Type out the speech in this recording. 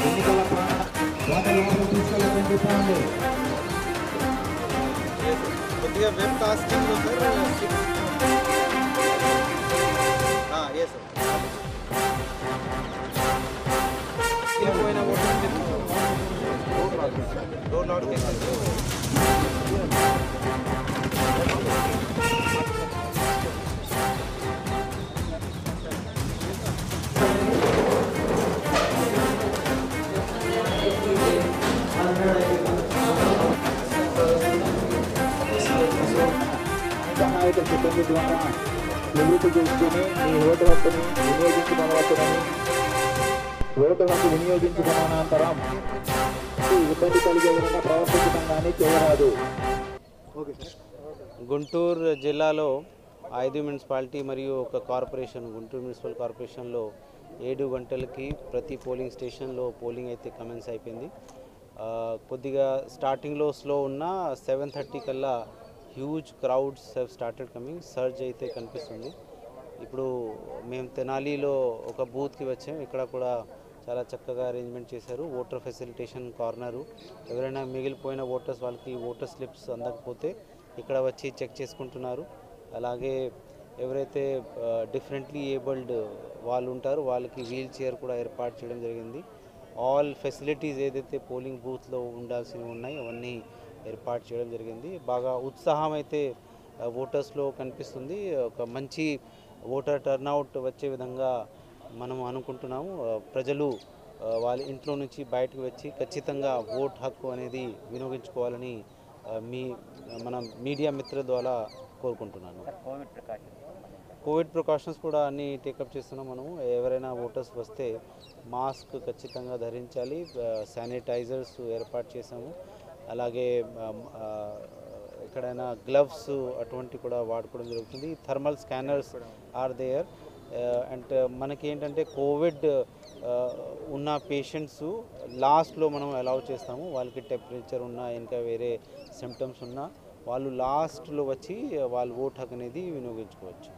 ఎన్నికల వాతావరణం తీసుకెళ్ళకండి పాలు కొద్దిగా వెబ్ కాస్టింగ్ సార్ ఏ సార్ పోయిన ఓటర్ డోర్ నాట్ సహాయక సిబ్బంది ద్వారా నివృత్తి చేసుకుని మీ ఓటు హక్కును వినియోగించుకోవచ్చునని ఓటు హక్కు వినియోగించుకున్న ఈ ఇబ్బంది కలిగే విధంగా ప్రవర్తించడం కానీ చేయరాదు గుంటూరు జిల్లాలో ఐదు మున్సిపాలిటీ మరియు ఒక కార్పొరేషన్ గుంటూరు మున్సిపల్ కార్పొరేషన్లో ఏడు గంటలకి ప్రతి పోలింగ్ స్టేషన్లో పోలింగ్ అయితే కమెన్స్ అయిపోయింది. కొద్దిగా స్టార్టింగ్లో స్లో ఉన్న సెవెన్ థర్టీ కల్లా huge crowds have started coming surge అయితే కనిపిస్తుంది. ఇప్పుడు మేము తెనాలిలో ఒక బూత్కి వచ్చాం. ఇక్కడ కూడా చాలా చక్కగా అరేంజ్మెంట్ చేశారు. ఓటర్ ఫెసిలిటేషన్ కార్నరు ఎవరైనా మిగిలిపోయిన ఓటర్స్ వాళ్ళకి ఓటర్ స్లిప్స్ అందకపోతే ఇక్కడ వచ్చి చెక్ చేసుకుంటున్నారు. అలాగే ఎవరైతే డిఫరెంట్లీ ఏబుల్డ్ వాళ్ళు ఉంటారో వాళ్ళకి వీల్ చైర్ కూడా ఏర్పాటు చేయడం జరిగింది. ఆల్ ఫెసిలిటీస్ ఏదైతే పోలింగ్ బూత్లో ఉండాల్సినవి ఉన్నాయి అవన్నీ ఏర్పాటు చేయడం జరిగింది. బాగా ఉత్సాహం అయితే ఓటర్స్లో కనిపిస్తుంది. ఒక మంచి ఓటర్ టర్నౌట్ వచ్చే విధంగా మనం అనుకుంటున్నాము. ప్రజలు వాళ్ళ ఇంట్లో నుంచి బయటకు వచ్చి ఖచ్చితంగా ఓట్ హక్కు అనేది వినియోగించుకోవాలని మీ మన మీడియా మిత్రుల ద్వారా కోరుకుంటున్నాను. కోవిడ్ ప్రికాషన్స్ కూడా అన్ని టేకప్ చేస్తున్నాం మనము. ఎవరైనా ఓటర్స్ వస్తే మాస్క్ ఖచ్చితంగా ధరించాలి. శానిటైజర్స్ ఏర్పాటు చేసాము అలాగే ఎక్కడైనా గ్లవ్స్ అటువంటి కూడా వాడుకోవడం జరుగుతుంది. Thermal scanners are there and మనకి ఏంటంటే కోవిడ్ ఉన్న పేషెంట్స్ లాస్ట్లో మనం అలౌ చేస్తాము. వాళ్ళకి టెంపరేచర్ ఉన్నా ఇంకా వేరే సిమ్టమ్స్ ఉన్నా వాళ్ళు లాస్ట్లో వచ్చి వాళ్ళు ఓట్ హక్ అనేది వినియోగించుకోవచ్చు.